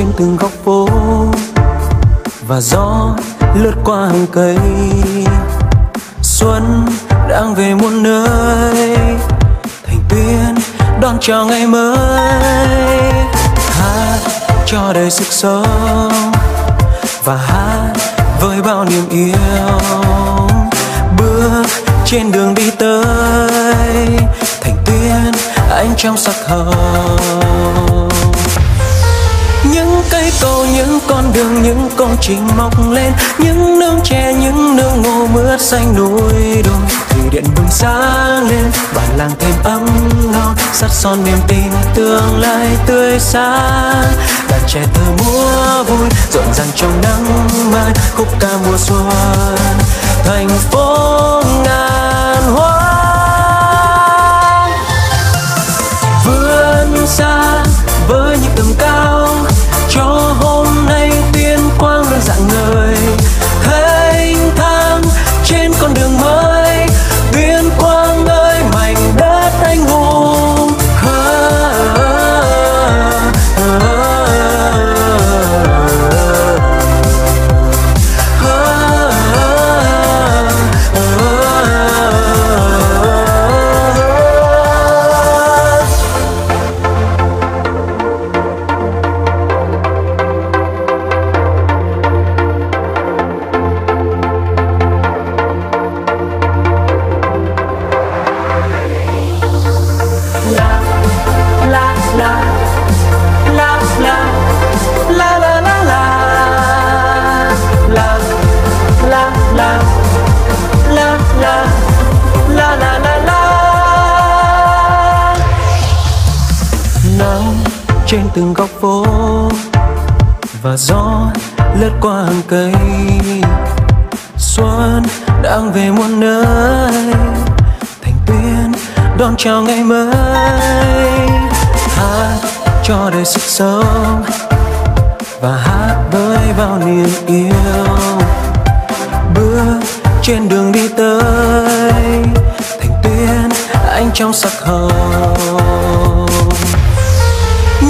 trên từng góc phố. Và gió lướt qua hàng cây. Xuân đang về muôn nơi. Thành tuyên đón chào ngày mới. Hát cho đời sức sống. Và hát với bao niềm yêu. Bước trên đường đi tới. Thành tuyên anh trong sắc hồng những cây cầu, những con đường, những công trình mọc lên. Những nương tre những nương ngô mướt xanh núi đồi. Thủy điện bừng sáng lên bản làng thêm ấm no. Sắt son niềm tin, tương lai tươi sáng. Đàn trẻ thơ múa vui, rộn ràng trong nắng mai. Khúc ca mùa xuân, thành phố trên từng góc phố. Và gió lướt qua hàng cây. Xuân đang về muôn nơi. Thành tuyên đón chào ngày mới. Hát cho đời sức sống. Và hát với bao niềm yêu. Bước trên đường đi tới. Thành tuyên anh trong sắc hồng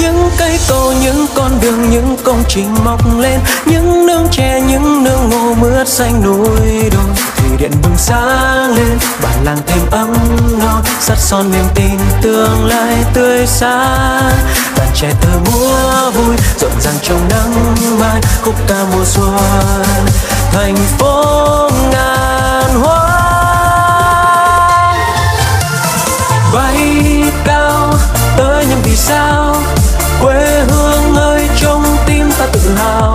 những cây cầu, những con đường, những công trình mọc lên. Những nương tre những nương ngô mướt xanh núi đồi. Thủy điện bừng sáng lên, bản làng thêm ấm no. Sắt son niềm tin tương lai tươi sáng. Đàn trẻ thơ múa vui, rộn ràng trong nắng mai. Khúc ca mùa xuân, thành phố ngàn hoa. Bay cao tới những vì sao? quê hương ơi trong tim ta tự hào.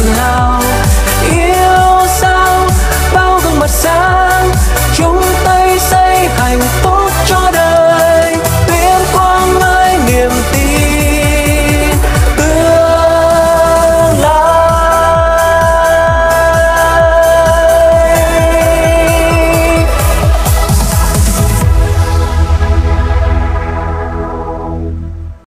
now.